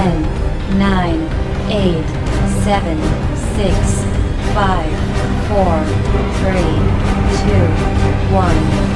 ten, nine, eight, seven, six, five, four, three, two, one.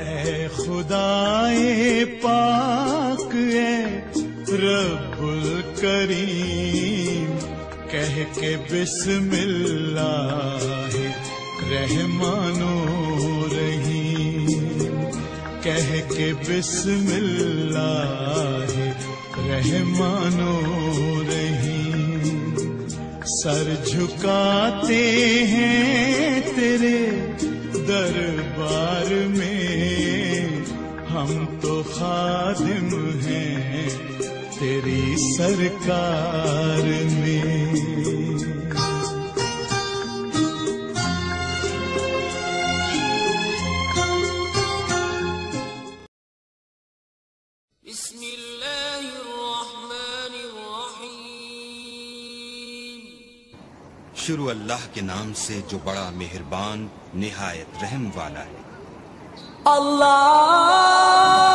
ए खुदाए पाक ए रब्बुल करीम कह के बिस्मिल्लाह रहमानो रहीम। कह के बिस्मिल्लाह रहमानो रहीम। सर झुकाते हैं तेरे दरबार में, हम तो खादिम हैं तेरी सरकार में। शुरू अल्लाह के नाम से जो बड़ा मेहरबान निहायत रहम वाला है। अल्लाह!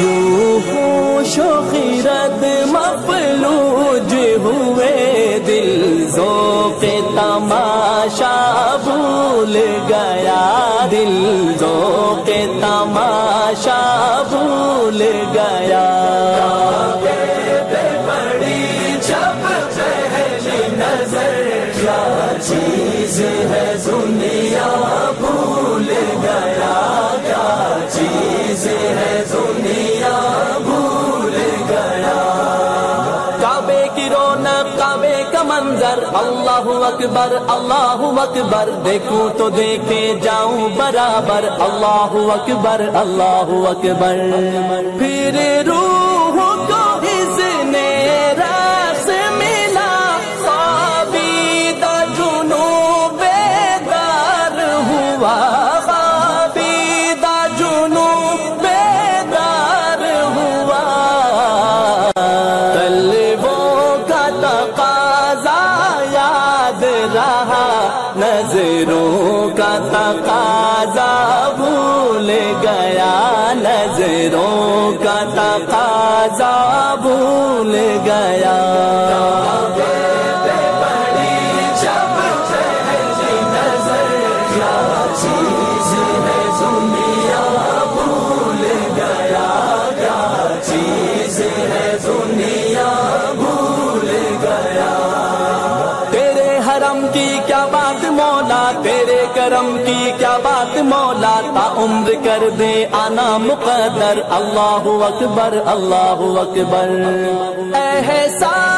यूं शोखिरत मफलूज हुए दिल जोके तमाशा भूल गया दिल जोके तमाशा भूल गया अकबर, अल्लाह अकबर। देखूँ तो देखे जाऊँ बराबर। अल्लाह अकबर अल्लाह अकबर। फिर रूह को इसने रस मिला। खाबीदा जुनू बेदार हुआ। खाबीदा जुनू बेदार हुआ। का तकाजा नज़रों का तकाजा भूल गया नज़रों का तकाजा भूल गया। उम्र कर दे आना मुकदर अल्लाह अकबर अल्लाह अकबर। एहसास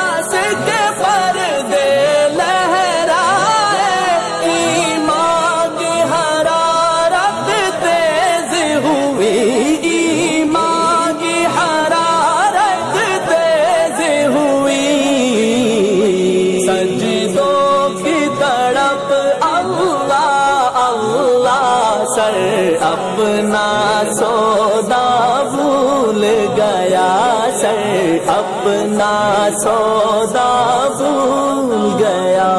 अपना सौदा भूल गया।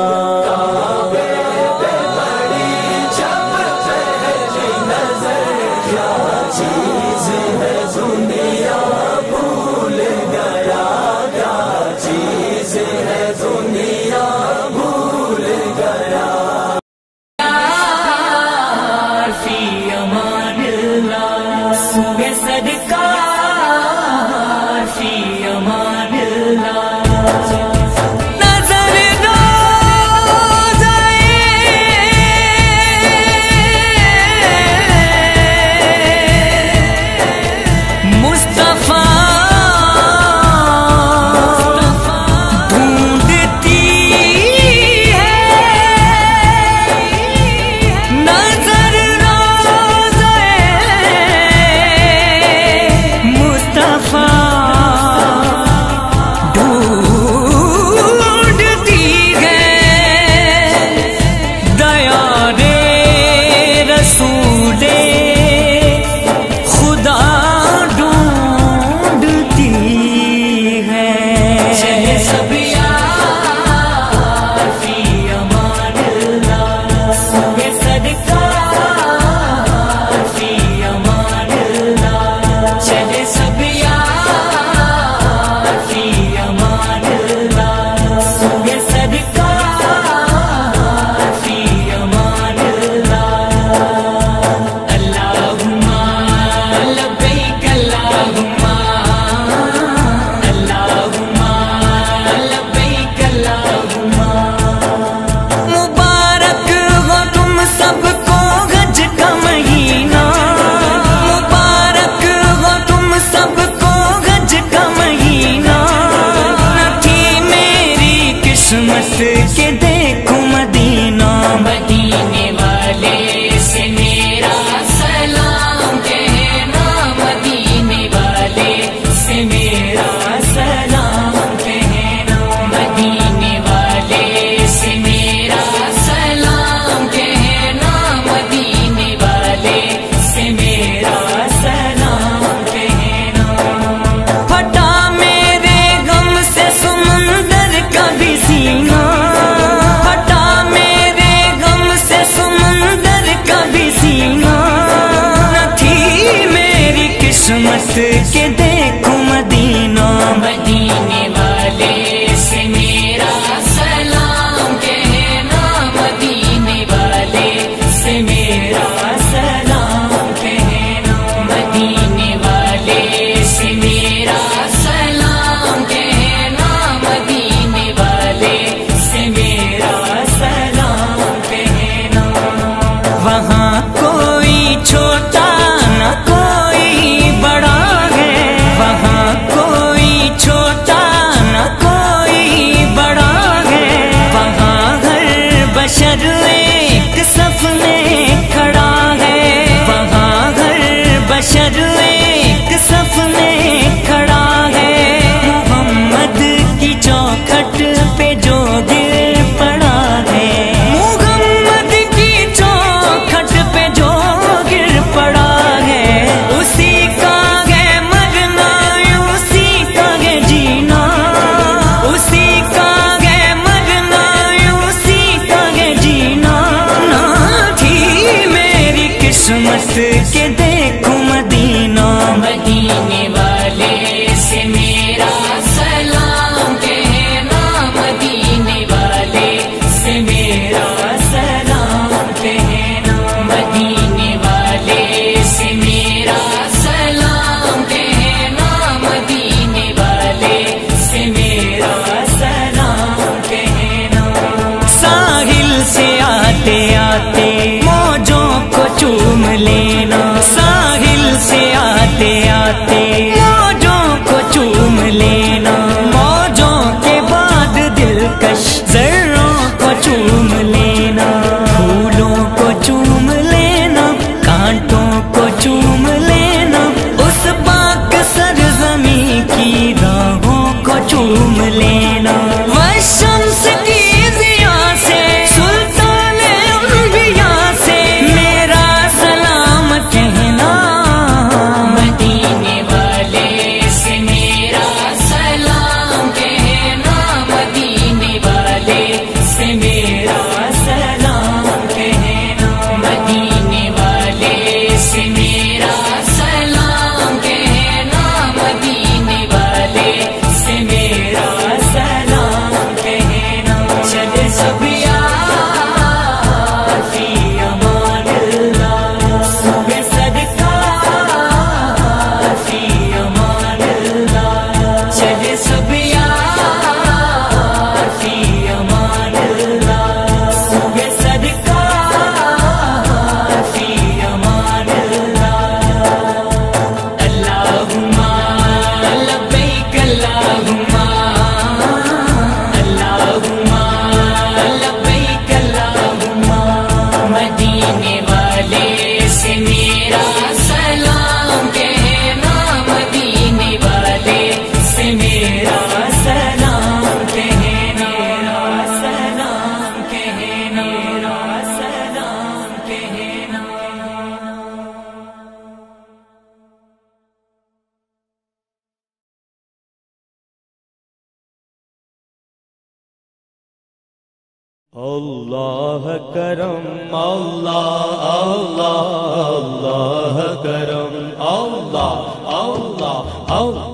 अल्लाह करम अल्लाह अल्लाह अल्लाह करम अल्लाह अल्लाह अल्लाह।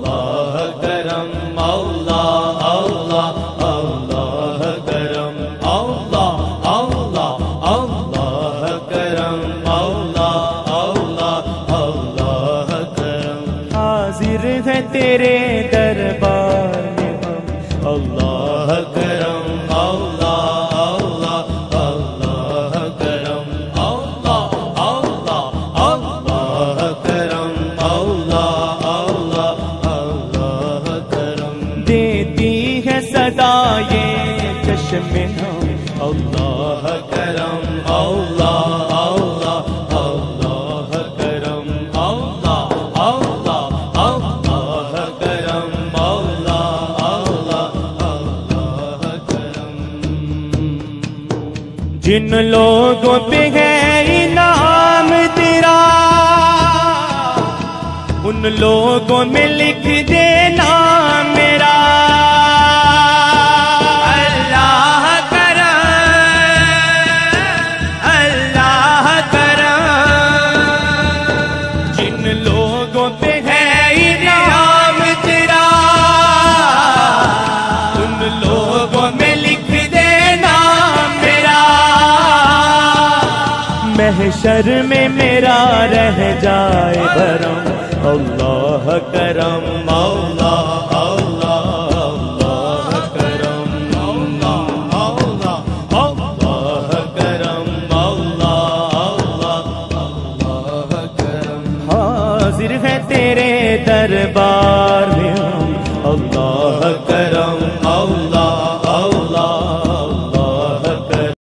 जिन लोगों पे है इनाम तेरा उन लोगों में लिख दे शर् मेरा रं अह करम्